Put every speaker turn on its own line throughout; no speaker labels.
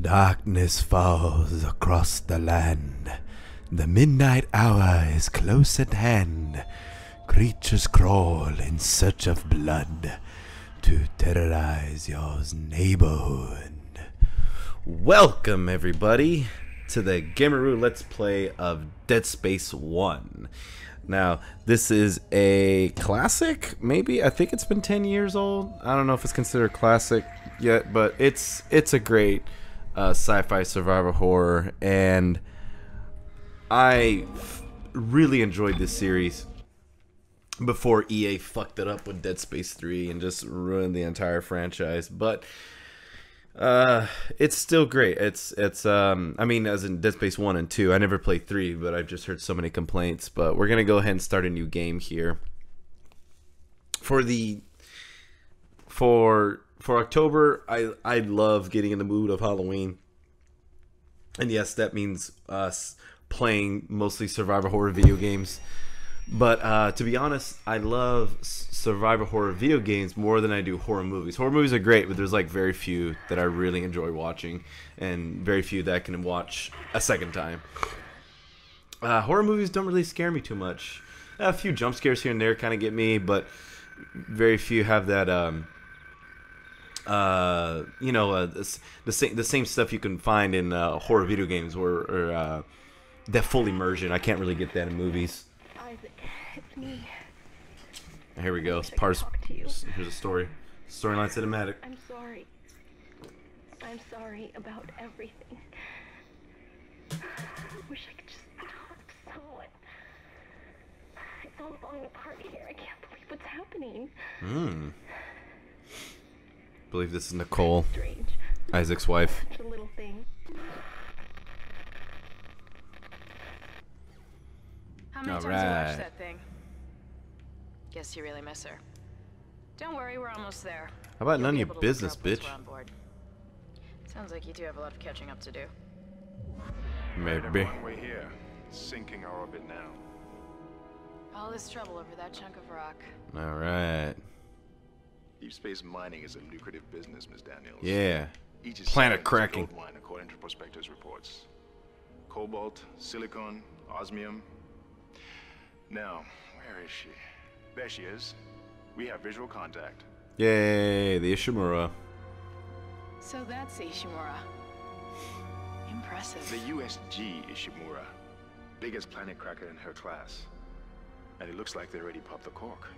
Darkness falls across the land. The midnight hour is close at hand. Creatures crawl in search of blood to terrorize your neighborhood. Welcome, everybody, to the Gameroo Let's Play of Dead Space 1. Now, this is a classic, maybe? I think it's been 10 years old. I don't know if it's considered classic yet, but it's it's a great uh, sci-fi survival horror, and I really enjoyed this series before EA fucked it up with Dead Space 3 and just ruined the entire franchise. But uh, it's still great. It's it's um I mean as in Dead Space 1 and 2. I never played 3, but I've just heard so many complaints, but we're to go ahead and start a new game here. For the for for October, I I love getting in the mood of Halloween. And yes, that means us playing mostly survival horror video games. But uh, to be honest, I love survival horror video games more than I do horror movies. Horror movies are great, but there's like very few that I really enjoy watching, and very few that I can watch a second time. Uh, horror movies don't really scare me too much. A few jump scares here and there kind of get me, but very few have that. Um, uh, you know, uh, the, the same the same stuff you can find in uh, horror video games, or, or uh, that full immersion. I can't really get that in movies.
Isaac, it's me.
Here we go. It's
I
part.
talk to you.
Here's a story. Storyline cinematic.
I'm sorry. I'm sorry about everything. I wish I could just talk to someone. It's all falling apart here. I can't believe what's happening.
Hmm. Believe this is Nicole,
Strange.
Isaac's wife.
Such a little thing.
How many
All
times you watched that thing? Guess you really miss her. Don't worry, we're almost there.
How about
You'll
none of your
able to look her
business, bitch?
we're on board. Sounds like you do have a lot of catching up to do.
Maybe.
We're here, sinking our orbit now.
All this trouble over that chunk of rock.
All right.
Deep space mining is a lucrative business, Ms. Daniels.
Yeah.
Each is
Planet
signed as a
cracking.
gold mine according to prospectors' reports. Cobalt, silicon, osmium. Now, where is she? There she is. We have visual contact.
Yay, the Ishimura.
So that's the Ishimura. Impressive.
The USG Ishimura. Biggest planet cracker in her class. And it looks like they already popped the cork.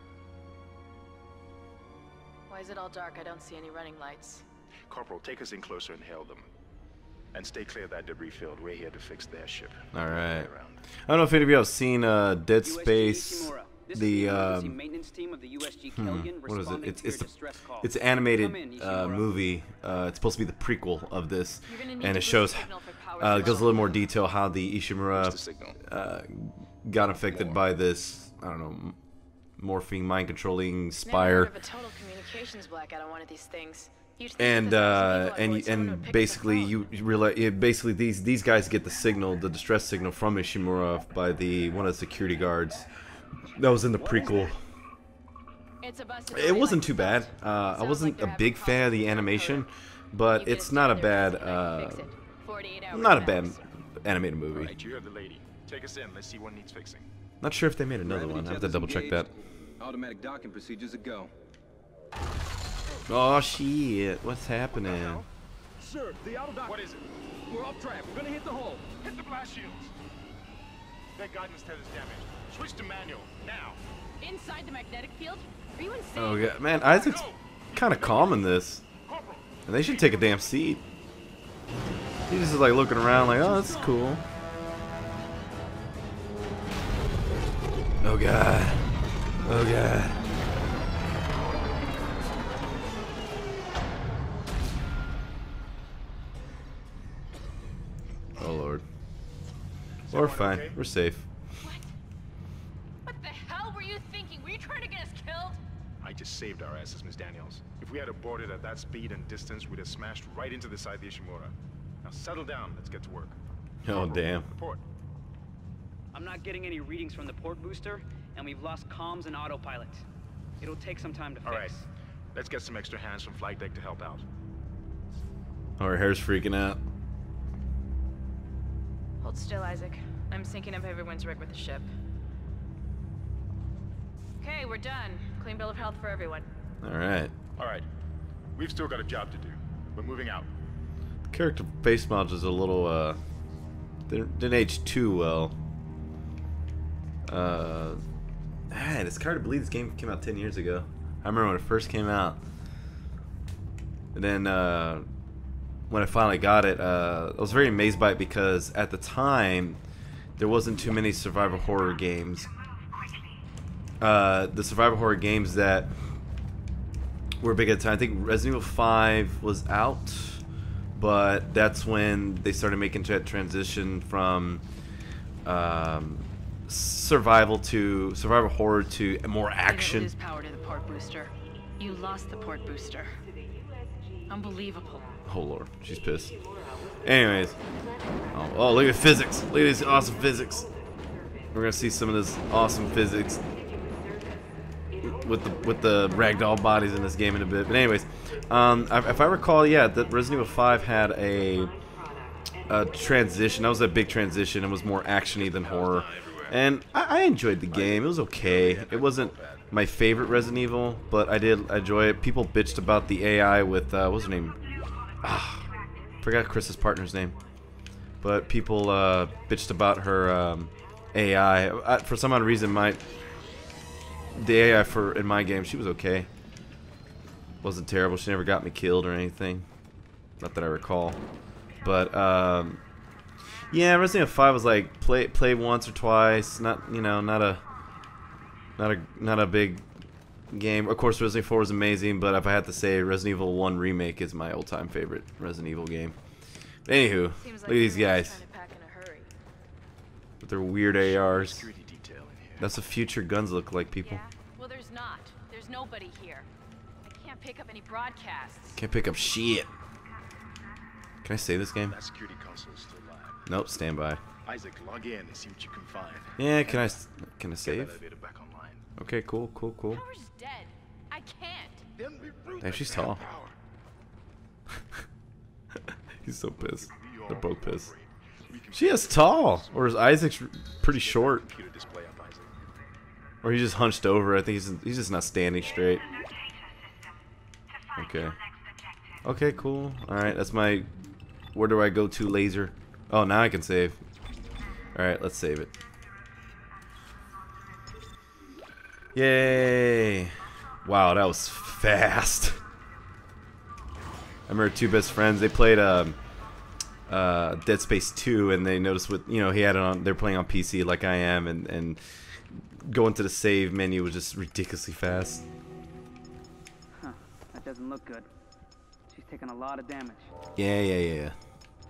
Why is it all dark? I don't see any running lights.
Corporal, take us in closer and hail them. And stay clear of that debris field. We're here to fix their ship.
All right. I don't know if any of you have seen uh, Dead
USG
Space.
Ishimura. This
The
is the emergency
um,
maintenance team of the USG
hmm, what is it? It's it's
your
the
call.
it's an animated
in,
uh, movie. Uh, it's supposed to be the prequel of this,
You're gonna need
and it shows
the signal for power
uh, it goes a little more detail how the Ishimura uh, got affected by this. I don't know, m- morphine, mind controlling spire.
of a total communications blackout on one of these things.
And uh,
thousands of people on
and
board,
and
pick up the
basically you you realize yeah, basically these these guys get the signal, the distress signal from Ishimura by the one of the security guards. That was in the prequel.
It's a busted
It wasn't too bad. Uh, I wasn't a big fan of the animation, but it's not a bad uh,
fix it. 48 hours
not a bad animated movie.
Right, you heard the lady. Take us in. Let's see what needs fixing.
Not sure if they made another one. I have to double check that.
Automatic docking procedures a go.
Oh shit! What's happening?
Sir, the auto dock.
What is it?
We're off track. We're gonna hit the hull.
Hit the blast shields. Their guidance tether's damaged. Switch to manual, now.
Inside the magnetic field? Are you insane?
Oh yeah, man, Isaac's kind of calm in this, and they should take a damn seat. He's just like looking around, like, oh, that's cool. Oh god. Oh god. Oh lord. We're fine.
okay?
We're safe.
What? What the hell were you thinking? Were you trying to get us killed?
I just saved our asses, Miss Daniels. If we had aborted at that speed and distance, we'd have smashed right into the side of the Ishimura. Now settle down. Let's get to work.
Oh
Corporal,
damn.
Report.
I'm not getting any readings from the port booster, and we've lost comms and autopilot. It'll take some time to
All
fix.
right. Let's get some extra hands from flight deck to help out.
Oh, her hair's freaking out.
Hold still, Isaac. I'm syncing up everyone's rig with the ship. Okay, we're done. Clean bill of health for everyone.
All right.
All right. We've still got a job to do. We're moving out.
Character face mods is a little uh didn't, didn't age too well. Uh, man, it's hard to believe this game came out ten years ago. I remember when it first came out, and then uh, when I finally got it, uh, I was very amazed by it because at the time there wasn't too many survival horror games. Uh, the survival horror games that were big at the time. I think Resident Evil 5 was out, but that's when they started making that transition from um, survival to survival horror to more action.
lose power to the port booster. You lost the port booster. Unbelievable.
Oh lord, she's pissed. Anyways, oh, oh look at physics! Look at this awesome physics. We're gonna see some of this awesome physics with the with the ragdoll bodies in this game in a bit. But anyways, um, if I recall, yeah, that Resident Evil 5 had a, a transition. That was a big transition. It was more actiony than horror, and I, I enjoyed the game. It was okay. It wasn't my favorite Resident Evil, but I did enjoy it. People bitched about the AI with uh, what's her name? Ah, forgot Chris's partner's name. But people uh, bitched about her um, AI. I, for some odd reason, my the AI for in my game, she was okay. Wasn't terrible. She never got me killed or anything. Not that I recall. But um, yeah, Resident Evil 5 was like play play once or twice. Not you know not a not a not a big game. Of course, Resident Evil 4 was amazing, but if I had to say, Resident Evil 1 remake is my all-time favorite Resident Evil game. Anywho,
Seems
look
like
at these guys
trying to pack in a hurry.
with their weird ARs.
Security detail in here.
That's what future guns look like, people.
Yeah? Well, there's not. There's nobody here. I can't pick up any broadcasts.
Can't pick up shit. Can I save this game?
That security console is still live.
Nope, stand by.
Isaac, log in and see what you can find.
Yeah, can I s- can I save?
elevator back online.
Okay, cool, cool, cool.
Power's dead. I can't.
Then we root
Damn, she's tall.
power.
He's so pissed. They're both pissed.
cooperate. We can
She is tall, or is Isaac's pretty short,
computer display up, Isaac.
Or he's just hunched over. I think he's he's just not standing straight. Okay. Okay, cool. All right, that's my. Where do I go to, laser? Oh, now I can save. All right, let's save it. Yay! Wow, that was fast. I remember two best friends. They played um, uh, Dead Space 2, and they noticed what you know he had it on. They're playing on PC like I am, and and going to the save menu was just ridiculously fast.
Huh. That doesn't look good. She's taking a lot of damage.
Yeah, yeah, yeah.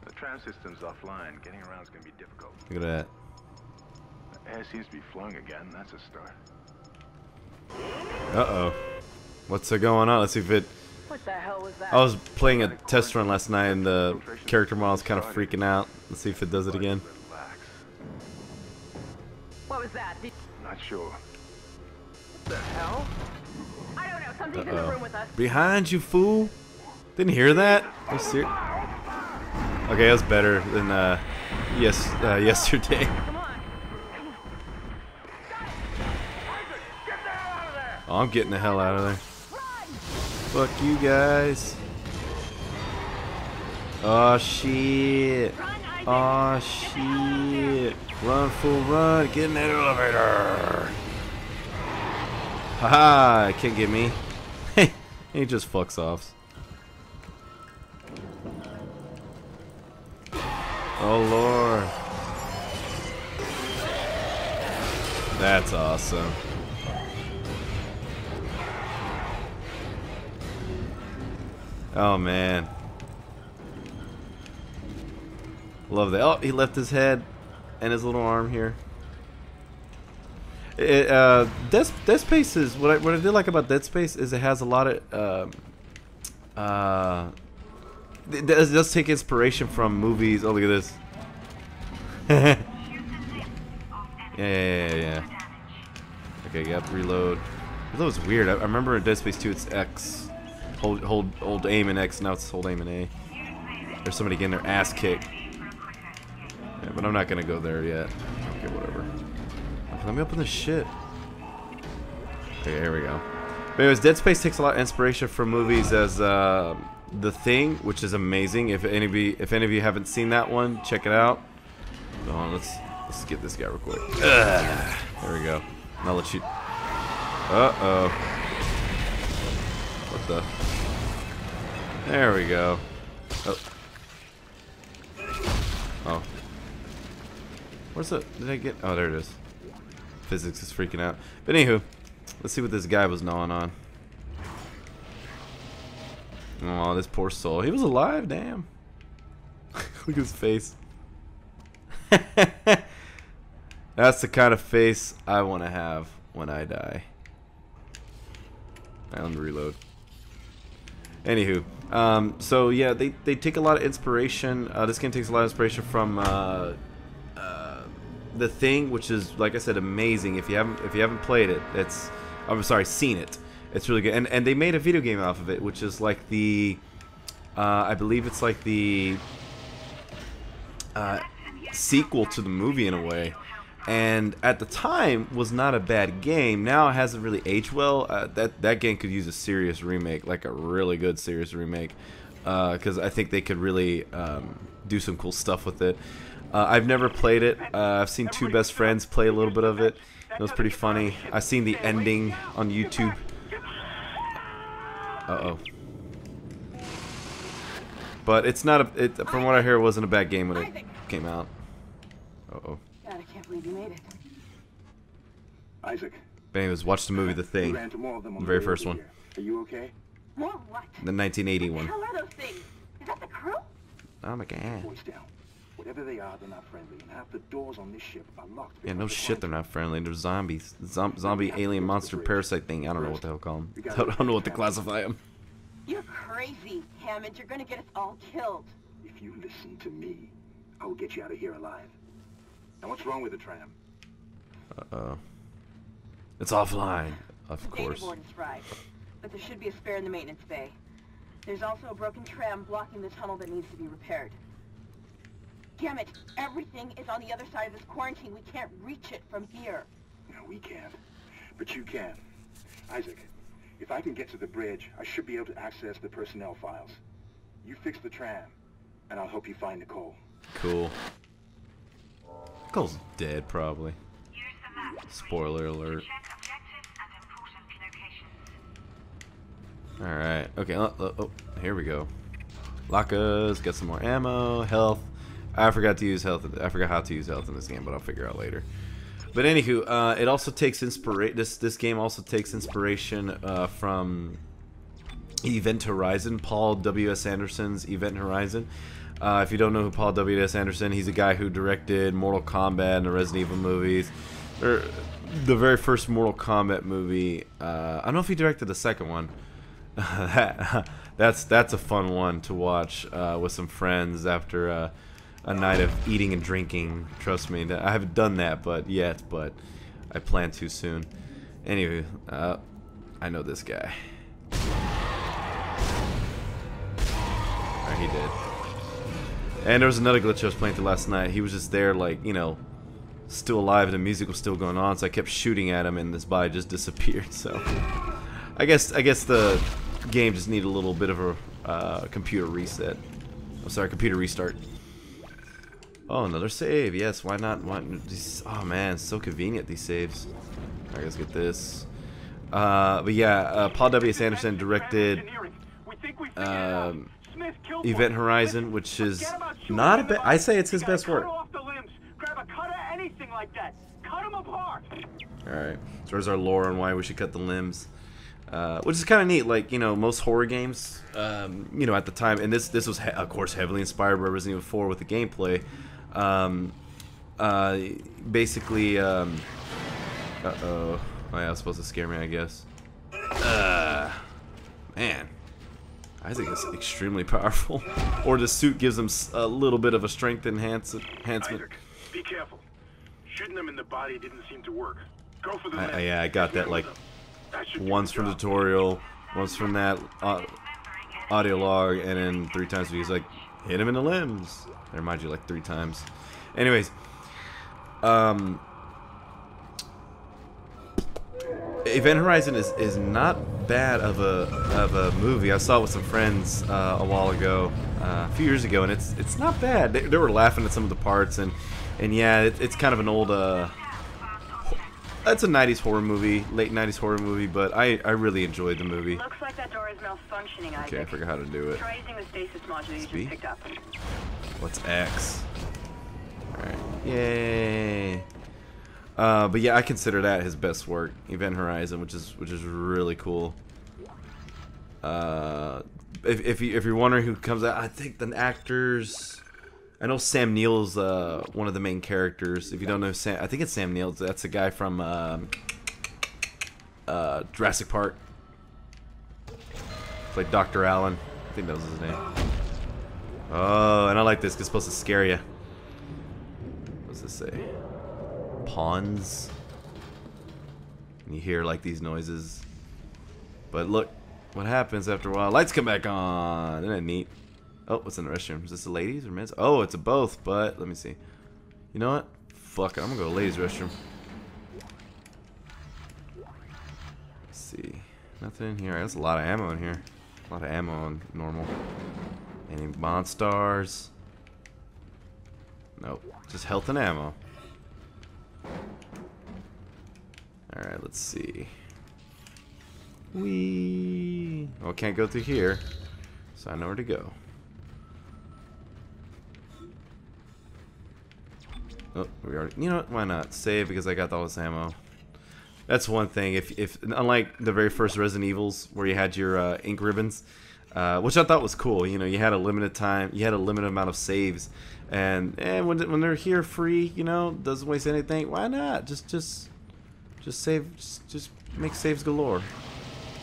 The tram system's offline. Getting around is going to be difficult.
Look at that.
The air seems to be flowing again. That's a start.
Uh oh. What's uh, going on? Let's see if it.
What the hell was that?
I was playing a test run last night, and the character model's kind of freaking out. Let's see if it does it again.
What was that? Did,
Not sure.
I don't know. Something's in the room with us.
Behind you, fool! Didn't hear that? Are you Okay, that was better than uh, yes, uh, yesterday.
Come on.
Oh, I'm getting the hell out of there. Fuck you guys. Oh shit. Oh shit. Run, fool, run. Get in that elevator. Haha, can't get me. he just fucks off. Oh lord. That's awesome. Oh man. Love that. Oh, he left his head and his little arm here. It, uh, Dead, Dead Space is what I what I did like about Dead Space is it has a lot of um, uh, it does, does take inspiration from movies. Oh, look at this. Yeah, yeah, yeah, yeah. Okay, yep, reload. Was weird. I, I remember in Dead Space 2 it's X. Hold, hold, hold aim and X, now it's hold aim and A. There's somebody getting their ass kicked. Yeah, but I'm not gonna go there yet. Okay, whatever. Let me open this shit. Okay, here we go. But anyways, Dead Space takes a lot of inspiration from movies as uh, The Thing, which is amazing. If any of you, if any of you haven't seen that one, check it out. Hold on, let's let's get this guy real quick. Ugh. There we go. I'll let you. Uh oh. What the? There we go. Oh. Oh. Where's the? Did I get? Oh, there it is. Physics is freaking out. But anywho, let's see what this guy was gnawing on. Oh, this poor soul. He was alive, damn. Look at his face. That's the kind of face I want to have when I die. Right, let reload. Anywho, um, so yeah, they, they take a lot of inspiration. Uh, this game takes a lot of inspiration from uh, the Thing, which is like I said, amazing. If you haven't if you haven't played it, it's I'm sorry, seen it. It's really good, and and they made a video game off of it, which is like the uh, I believe it's like the uh, sequel to the movie in a way and at the time was not a bad game. Now it hasn't really aged well. Uh, that that game could use a serious remake, like a really good serious remake, because I think they could really um, do some cool stuff with it. Uh, I've never played it. Uh, I've seen two best friends play a little bit of it. It was pretty funny. I've seen the ending on YouTube. Uh oh. But it's not a. It, from what I hear, it wasn't a bad game when it came out. Uh oh.
God, I can't believe you made it.
Isaac.
But anyways, watch the movie The Thing.
ran to more of them on
The very first one.
Are you okay?
More what?
The 1981.
What the hell are those things? Is that the crew?
Oh my god.
Voice down. Whatever they are, they're not friendly, and half the doors on this ship are locked.
Yeah, no shit, they're not friendly. They're zombies. Zom zombie, alien, monster, parasite thing. I don't know what the hell to call them. I don't know what to classify them.
You're crazy, Hammond. You're gonna get us all killed.
If you listen to me, I will get you out of here alive. Now, what's wrong with the tram?
Uh-oh. It's offline. Of
The
course.
data board is fried, but there should be a spare in the maintenance bay. There's also a broken tram blocking the tunnel that needs to be repaired. Damn it! Everything is on the other side of this quarantine. We can't reach it from here.
No, we can't. But you can. Isaac, if I can get to the bridge, I should be able to access the personnel files. You fix the tram, and I'll help you find Nicole.
Cool. Nicole's dead, probably. Spoiler alert. Alright. Okay. Oh, oh, oh, here we go. Lacas, get some more ammo, health. I forgot to use health. I forgot how to use health in this game, but I'll figure out later. But anywho, uh, it also takes inspiration. This this game also takes inspiration uh, from Event Horizon, Paul W. S. Anderson's Event Horizon. Uh, if you don't know who Paul W. S. Anderson, he's a guy who directed Mortal Kombat and the Resident Evil movies. Or the very first Mortal Kombat movie. Uh, I don't know if he directed the second one. that, that's that's a fun one to watch uh, with some friends after uh, a night of eating and drinking. Trust me, I haven't done that, but yet, but I plan to soon. Anyway, uh, I know this guy. Alright, he did. And there was another glitch I was playing through last night. He was just there, like, you know, still alive, and the music was still going on, so I kept shooting at him, and this body just disappeared, so... I guess I guess the game just needed a little bit of a uh, computer reset. I'm sorry, computer restart. Oh, another save. Yes, why not? Why, these, oh man, so convenient these saves. Alright, let's get this. Uh, but yeah, uh, Paul W. S. Anderson directed um, Event Horizon, which is not a bad. I say it's his best work. Alright, so there's our lore on why we should cut the limbs. Uh, which is kind of neat. Like you know, most horror games, um, you know, at the time, and this this was of course heavily inspired by Resident Evil 4 with the gameplay. Um, uh, basically, um, uh oh, oh yeah, I was supposed to scare me, I guess. Uh, man, Isaac is extremely powerful. or the suit gives him a little bit of a strength enhance enhancement.
Isaac, be careful. Shooting them in the body didn't seem to work. Go for the
I. I, yeah, I got that like
That
once from tutorial, once from that uh, audio log, and then three times he's like, hit him in the limbs. That remind you like three times. Anyways, um, Event Horizon is, is not bad of a of a movie. I saw it with some friends uh, a while ago, uh, a few years ago, and it's it's not bad. They, they were laughing at some of the parts, and and yeah, it, it's kind of an old. Uh, that's a 90s horror movie, late 90s horror movie, but I, I really enjoyed the movie.
Looks like is malfunctioning, Isaac.
Okay, I forgot how to do it.
Try using the stasis module you
Speed?
just picked up.
What's X? Alright. Yay. Uh, but yeah, I consider that his best work, Event Horizon, which is which is really cool. Uh, if if, you, if you're wondering who comes out, I think the actors. I know Sam Neill's uh, one of the main characters. If you don't know Sam, I think it's Sam Neill. That's the guy from um, uh, Jurassic Park. Played Dr. Alan. I think that was his name. Oh, and I like this it's supposed to scare you. What's this say? Pawns. And you hear like these noises. But look, what happens after a while? Lights come back on. Isn't that neat? Oh, what's in the restroom? Is this the ladies or men's? Oh, it's a both, but let me see. You know what? Fuck it, I'm gonna go to ladies' restroom. Let's see. Nothing in here. There's a lot of ammo in here. A lot of ammo on normal. Any monsters? Nope. Just health and ammo. Alright, let's see. Wee. Well, can't go through here. So I know where to go. Oh, we already. You know what? Why not save because I got all this ammo. That's one thing. If if unlike the very first Resident Evils where you had your uh, ink ribbons, uh, which I thought was cool. You know, you had a limited time, you had a limited amount of saves, and and when when they're here free, you know, doesn't waste anything. Why not? Just just just save. Just, just make saves galore.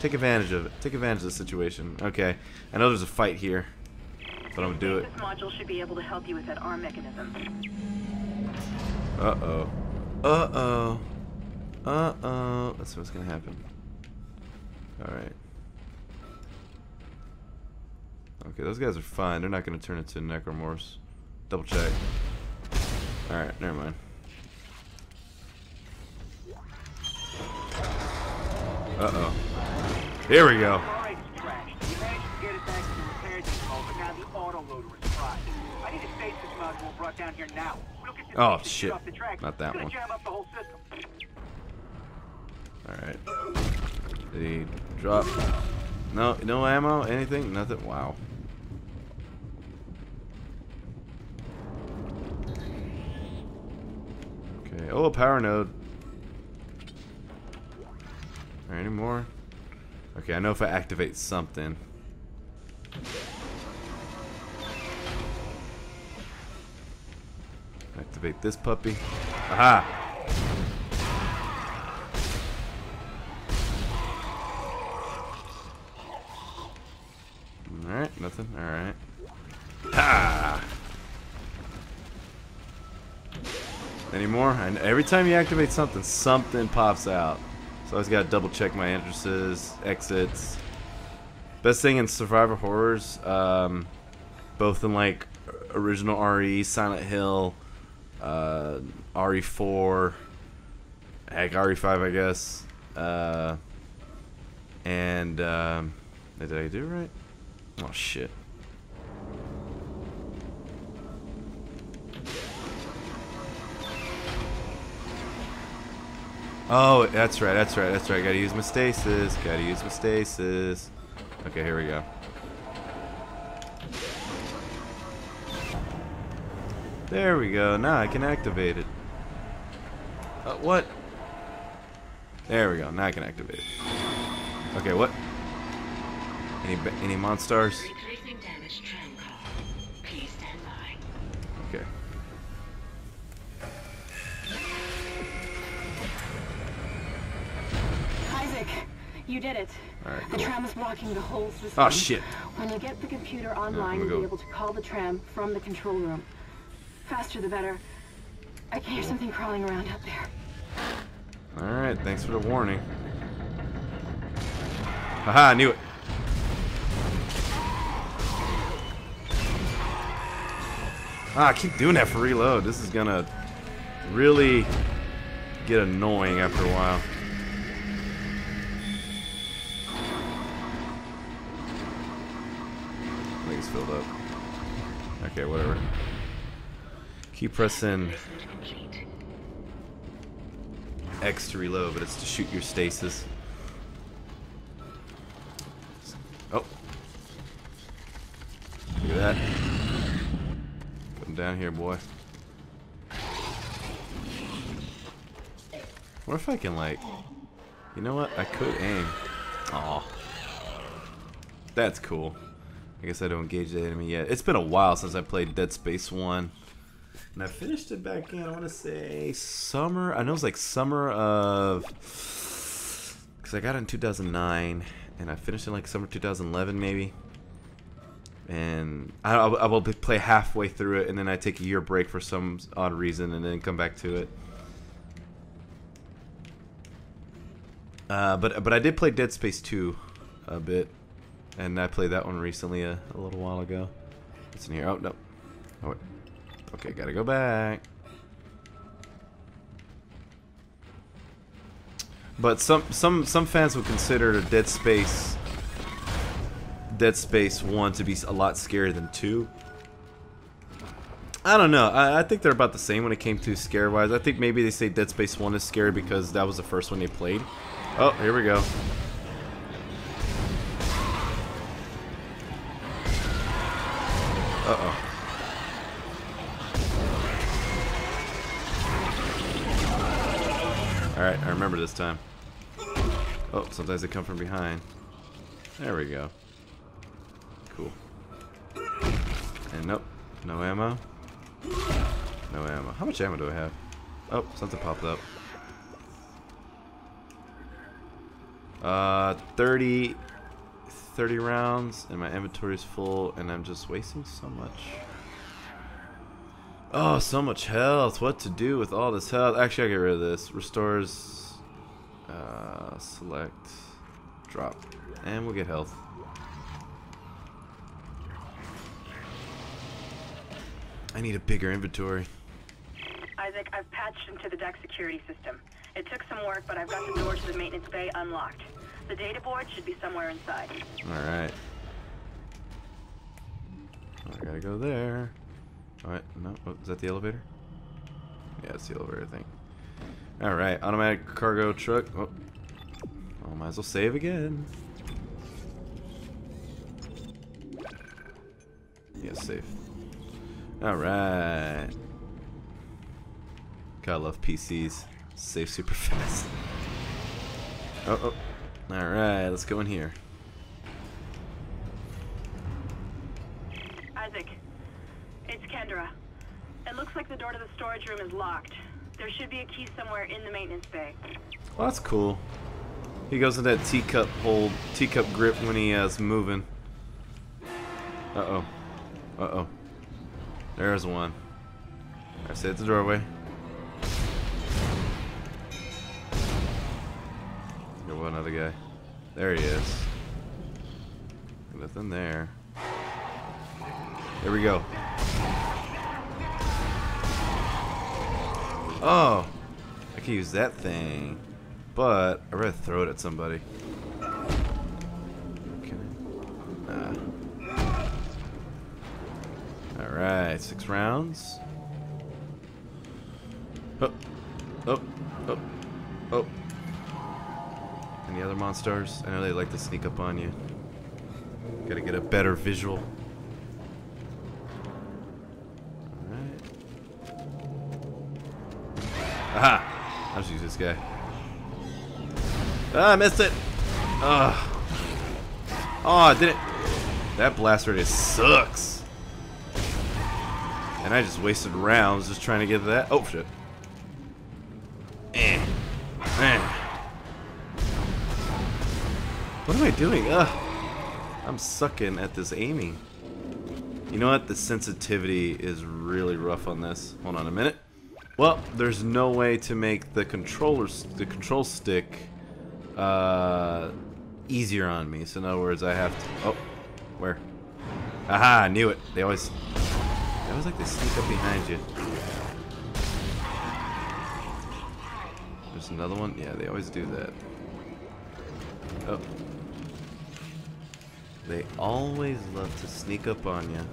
Take advantage of it. Take advantage of the situation. Okay, I know there's a fight here, but I'm gonna do it.
This module should be able to help you with that arm mechanism.
Uh oh. Uh oh. Uh oh. That's what's gonna happen. Alright. Okay, those guys are fine. They're not gonna turn into necromorphs. Double check. Alright, never mind. Uh oh. Here we go.
To to
Oh, shit. Not that one. Alright. Did he drop? No, no ammo? Anything? Nothing? Wow. Okay. Oh, a power node. Any more? Okay, I know if I activate something. Activate this puppy. Aha! Alright. Ha! Any more? And every time you activate something, something pops out. So I always gotta double check my entrances, exits. Best thing in survivor horrors, um, both in like original RE, Silent Hill, uh, RE4, heck, RE5, I guess, uh, and um, did I do right? Oh shit. Oh, that's right, that's right, that's right. Gotta use my stasis. Gotta use my stasis. Okay, here we go. There we go. Now I can activate it. Uh, what? There we go. Now I can activate it. Okay, what? Any any monsters?
Replacing damaged tram car. Please stand by.
Okay.
Isaac, you did it.
Alright,
The
cool.
tram is blocking the whole system.
Oh shit.
When you get the computer online,
gonna
you'll
go-
be able to call the tram from the control room. Faster the better. I can hear something crawling around out there.
Alright, thanks for the warning. Haha, I knew it. Ah, I keep doing that for reload. This is gonna really get annoying after a while. I think it's filled up. Okay, whatever. Keep pressing X to reload, but it's to shoot your stasis. Oh. Look at that. Down here, boy. What if I can, like... You know what? I could aim. Aw. That's cool. I guess I don't engage the enemy yet. It's been a while since I played Dead Space 1. And I finished it back in, I want to say, summer. I know it was like summer of... Because I got it in 2009. And I finished in like summer 2011, maybe. And I, I will play halfway through it, and then I take a year break for some odd reason, and then come back to it. Uh, but but I did play Dead Space 2 a bit, and I played that one recently a, a little while ago. It's in here? Oh no. Oh wait. Okay, gotta go back. But some some some fans would consider Dead Space Dead Space 1 to be a lot scarier than 2. I don't know. I, I think they're about the same when it came to scare wise. I think maybe they say Dead Space 1 is scary because that was the first one they played. Oh, here we go. Uh-oh. Alright, I remember this time. Oh, sometimes they come from behind. There we go. Cool. And nope, no ammo. No ammo. How much ammo do I have? Oh, something popped up. Uh, 30, 30 rounds, and my inventory is full, and I'm just wasting so much. Oh, so much health. What to do with all this health? Actually, I'll get rid of this. Restores, uh, select, drop, and we'll get health. I need a bigger inventory.
Isaac, I've patched into the deck security system. It took some work, but I've got the door to the maintenance bay unlocked. The data board should be somewhere inside.
Alright. I gotta go there. Alright, no, oh, is that the elevator? Yeah, it's the elevator thing. Alright, automatic cargo truck. Oh. oh, might as well save again. Yeah, save. Alright. Gotta love PCs. Save super fast. Oh, oh. Alright, let's go in here.
Isaac, it's Kendra. It looks like the door to the storage room is locked. There should be a key somewhere in the maintenance bay.
Well, that's cool. He goes in that teacup hold, teacup grip when he uh, is moving. Uh-oh. Uh-oh. There's one. I at the doorway. Got one other guy. There he is. Nothing there. There we go. Oh! I can use that thing. But, I'd rather throw it at somebody. Six rounds. Oh, oh, oh, oh. Any other monsters? I know they like to sneak up on you. Gotta get a better visual. Alright. Aha! I'll just use this guy. Ah, I missed it! Ugh. Oh, I didn't. That blast radius sucks. And I just wasted rounds just trying to get that. Oh, shit. Eh. Eh. What am I doing? Ugh. I'm sucking at this aiming. You know what? The sensitivity is really rough on this. Hold on a minute. Well, there's no way to make the controllers the control stick uh, easier on me. So in other words, I have to. Oh, where? Aha! I knew it. They always. They always like to sneak up behind you. There's another one. Yeah, they always do that. Oh. They always love to sneak up on you.